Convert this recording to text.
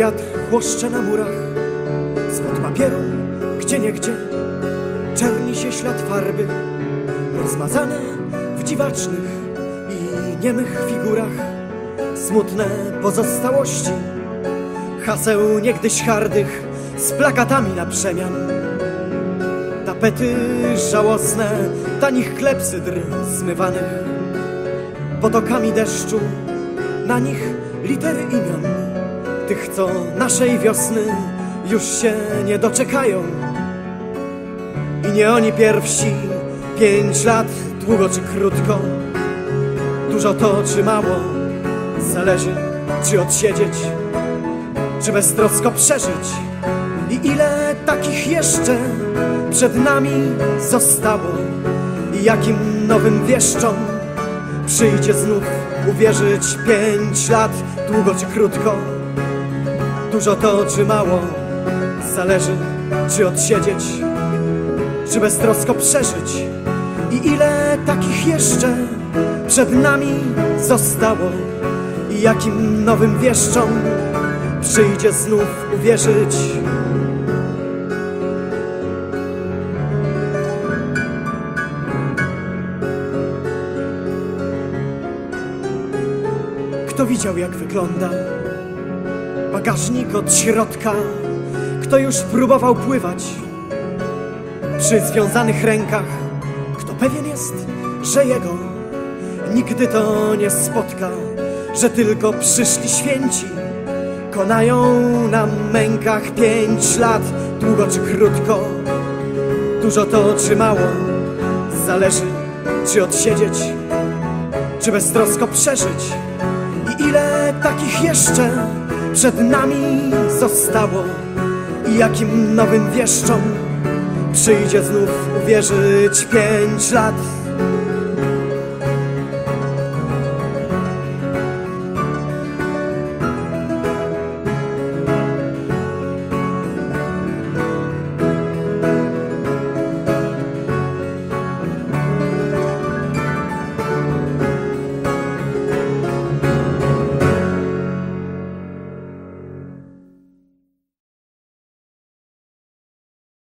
Wiatr chłoszcze na murach, spod papieru, gdzie niegdzie, czerni się ślad farby, rozmazane w dziwacznych i niemych figurach, smutne pozostałości, haseł niegdyś hardych, z plakatami na przemian. Tapety żałosne, tanich klepsydr zmywanych, potokami deszczu, na nich litery imion tych, co naszej wiosny już się nie doczekają. I nie oni pierwsi, pięć lat, długo czy krótko, dużo to czy mało, zależy czy odsiedzieć, czy beztrosko przeżyć. I ile takich jeszcze przed nami zostało, i jakim nowym wieszczom przyjdzie znów uwierzyć pięć lat, długo czy krótko. Dużo to czy mało, zależy czy odsiedzieć, czy beztrosko przeżyć. I ile takich jeszcze przed nami zostało i jakim nowym wieszczom przyjdzie znów uwierzyć. Kto widział jak wygląda bagażnik od środka? Kto już próbował pływać przy związanych rękach? Kto pewien jest, że jego nigdy to nie spotka, że tylko przyszli święci konają na mękach pięć lat, długo czy krótko, dużo to czy mało, zależy czy odsiedzieć, czy beztrosko przeżyć ile takich jeszcze przed nami zostało i jakim nowym wieszczom przyjdzie znów uwierzyć pięć lat.